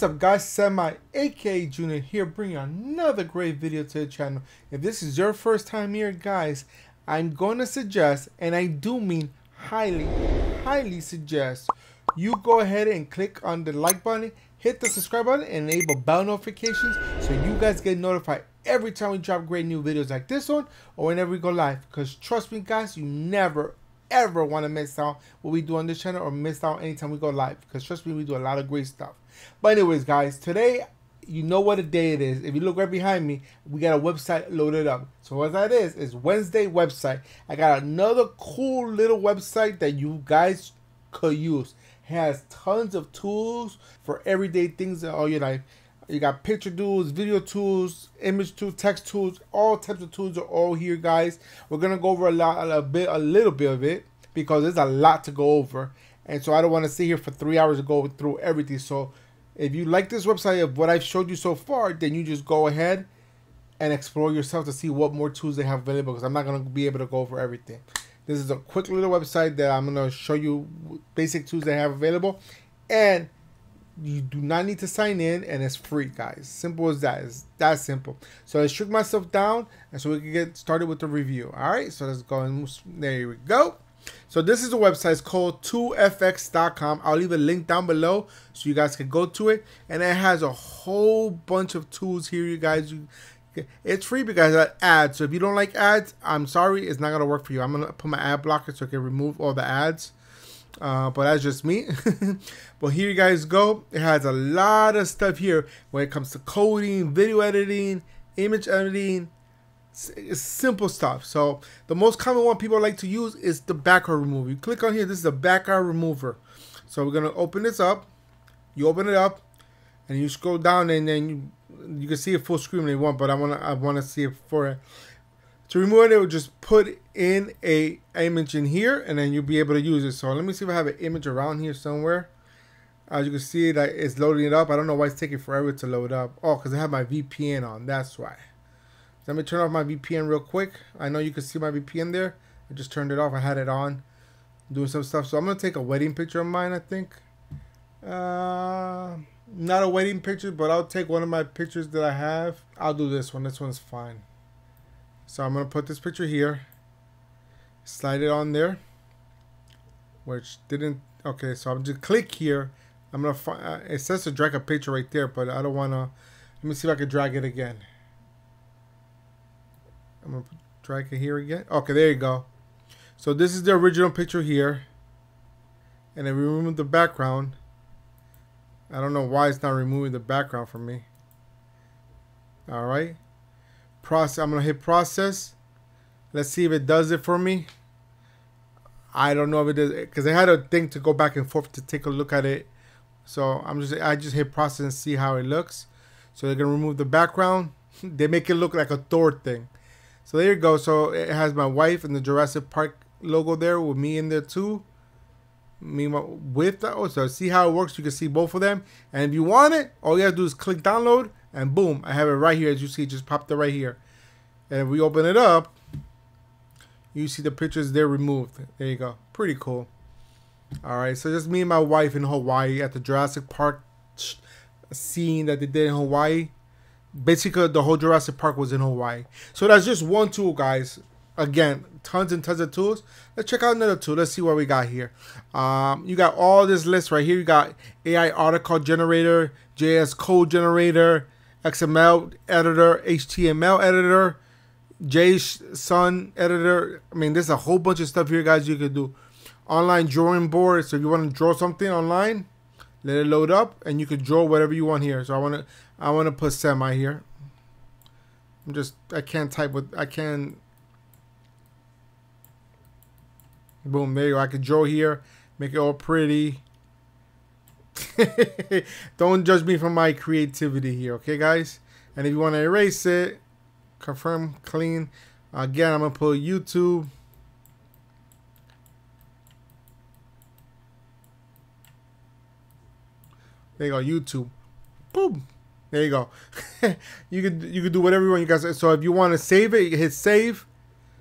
What's up guys, Semi aka Junior here bringing another great video to the channel. If this is your first time here guys, I'm to suggest, and I do mean highly, highly suggest, you go ahead and click on the like button, hit the subscribe button, and enable bell notifications so you guys get notified every time we drop great new videos like this one or whenever we go live. Because trust me guys, you never ever want to miss out what we do on this channel or miss out anytime we go live. Because trust me, we do a lot of great stuff. But anyways, guys, today you know what a day it is. If you look right behind me, we got a website loaded up. So what that is is Wednesday website. I got another cool little website that you guys could use. It has tons of tools for everyday things in all your life. You got picture tools, video tools, image tools, text tools, all types of tools are all here, guys. We're gonna go over a lot, a bit, a little bit of it because there's a lot to go over, and so I don't want to sit here for three hours to go through everything. So if you like this website of what I've showed you so far, then you just go ahead and explore yourself to see what more tools they have available because I'm not going to be able to go over everything. This is a quick little website that I'm going to show you basic tools they have available. And you do not need to sign in and it's free, guys. Simple as that. It's that simple. So I shook myself down and so we can get started with the review. All right, so let's go and there we go. So this is a website. It's called ToolFK.com. I'll leave a link down below so you guys can go to it. And it has a whole bunch of tools here, you guys. It's free because of ads. So if you don't like ads, I'm sorry, it's not going to work for you. I'm going to put my ad blocker so I can remove all the ads. Uh, but that's just me. but here you guys go. It has a lot of stuff here when it comes to coding, video editing, image editing, it's simple stuff. So the most common one people like to use is the background remover. You click on here. This is a background remover. So we're gonna open this up. You open it up, and you scroll down, and then you you can see it full screen if you want. But I wanna I wanna see it for it. To remove it, we'll just put in a image in here, and then you'll be able to use it. So let me see if I have an image around here somewhere. As you can see, that it's loading it up. I don't know why it's taking forever to load up. Oh, because I have my VPN on. That's why. Let me turn off my VPN real quick. I know you can see my VPN there. I just turned it off. I had it on doing some stuff. So I'm going to take a wedding picture of mine, I think. Uh, not a wedding picture, but I'll take one of my pictures that I have. I'll do this one. This one's fine. So I'm going to put this picture here. Slide it on there. Which didn't... Okay, so I'm just click here. I'm going to find... Uh, it says to drag a picture right there, but I don't want to... Let me see if I can drag it again. I'm gonna drag it here again. Okay, there you go. So this is the original picture here. And then remove the background. I don't know why it's not removing the background for me. Alright. Process I'm gonna hit process. Let's see if it does it for me. I don't know if it does because I had a thing to go back and forth to take a look at it. So I'm just I just hit process and see how it looks. So they're gonna remove the background. they make it look like a Thor thing. So there you go. So it has my wife and the Jurassic Park logo there with me in there too. Me with that. Oh, so see how it works. You can see both of them. And if you want it, all you have to do is click download and boom, I have it right here. As you see, just popped it right here. And if we open it up, you see the pictures there removed. There you go. Pretty cool. All right, so just me and my wife in Hawaii at the Jurassic Park scene that they did in Hawaii basically the whole Jurassic Park was in Hawaii. So that's just one tool, guys. Again, tons and tons of tools. Let's check out another tool. Let's see what we got here. Um, you got all this list right here. You got AI article generator, JS code generator, XML editor, HTML editor, JSON editor. I mean, there's a whole bunch of stuff here, guys. You could do online drawing board. So if you want to draw something online, let it load up, and you could draw whatever you want here. So I want to I want to put semi here. I'm just, I can't type with, I can, boom, there you go. I can draw here, make it all pretty. Don't judge me for my creativity here, okay, guys? And if you want to erase it, confirm, clean. Again, I'm to put YouTube. There you go, YouTube. Boom. There you go. you could you could do whatever you want. You guys. So if you want to save it, hit save.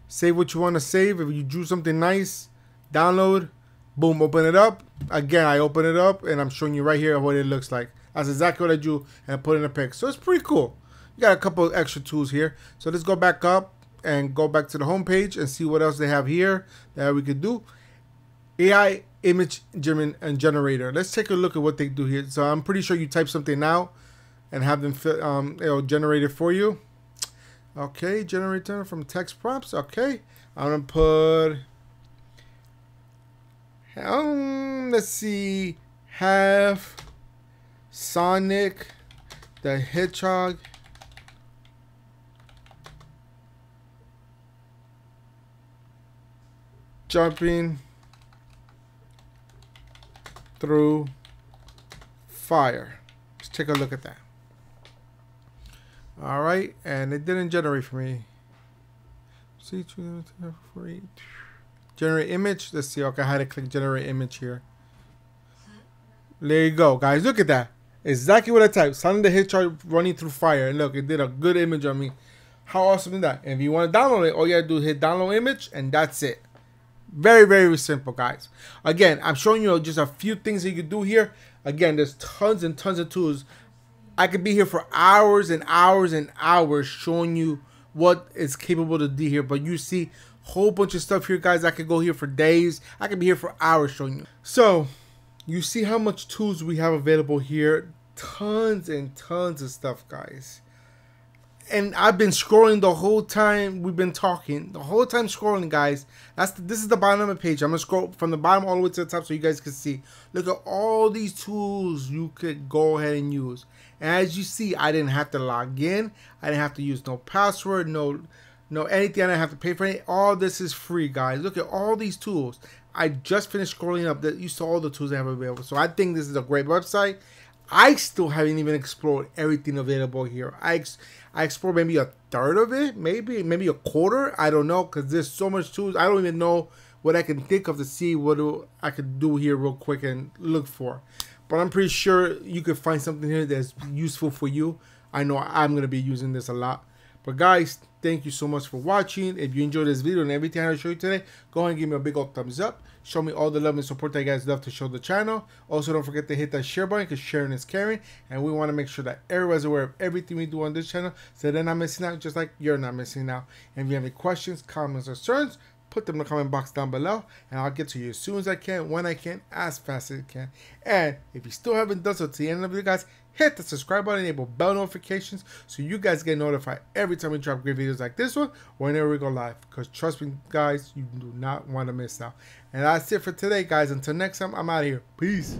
Save what you want to save. If you drew something nice, download. Boom. Open it up. Again, I open it up and I'm showing you right here what it looks like. That's exactly what I do and I put in a pic. So it's pretty cool. You got a couple extra tools here. So let's go back up and go back to the home page and see what else they have here that we could do. AI image German and generator. Let's take a look at what they do here. So I'm pretty sure you type something out and have them um, it'll generate it for you. Okay, generator from text prompts. Okay, I'm gonna put. Um, let's see, have Sonic the Hedgehog jumping through fire. Let's take a look at that. All right, and it didn't generate for me. See, generate image. Let's see. Okay, I had to click generate image here. There you go, guys. Look at that. Exactly what I typed. Sonic the Hedgehog running through fire. And look, it did a good image on me. How awesome is that? And if you want to download it, all you to do is hit download image, and that's it. Very, very simple, guys. Again, I'm showing you just a few things that you can do here. Again, there's tons and tons of tools. I could be here for hours and hours and hours showing you what is capable to do here. But you see a whole bunch of stuff here, guys. I could go here for days. I could be here for hours showing you. So, you see how much tools we have available here. Tons and tons of stuff, guys and I've been scrolling the whole time we've been talking. The whole time scrolling, guys. That's the, this is the bottom of the page. I'm gonna scroll from the bottom all the way to the top so you guys can see. Look at all these tools you could go ahead and use. And as you see, I didn't have to log in. I didn't have to use no password, no no anything. I didn't have to pay for it. All this is free, guys. Look at all these tools. I just finished scrolling up that you saw all the tools I have available. So I think this is a great website. I still haven't even explored everything available here. I I explored maybe a third of it, maybe maybe a quarter. I don't know because there's so much tools. I don't even know what I can think of to see what I could do here real quick and look for. But I'm pretty sure you could find something here that's useful for you. I know I'm gonna be using this a lot. But guys, thank you so much for watching. If you enjoyed this video and everything I showed you today, go ahead and give me a big old thumbs up. Show me all the love and support that you guys love to show the channel. Also, don't forget to hit that share button because sharing is caring. And we want to make sure that everybody's aware of everything we do on this channel so they're not missing out just like you're not missing out. And if you have any questions, comments, or concerns, put them in the comment box down below and I'll get to you as soon as I can, when I can, as fast as I can. And if you still haven't done so to the end of the guys, hit the subscribe button, enable bell notifications so you guys get notified every time we drop great videos like this one whenever we go live. Because trust me, guys, you do not want to miss out. And that's it for today, guys. Until next time, I'm out of here. Peace.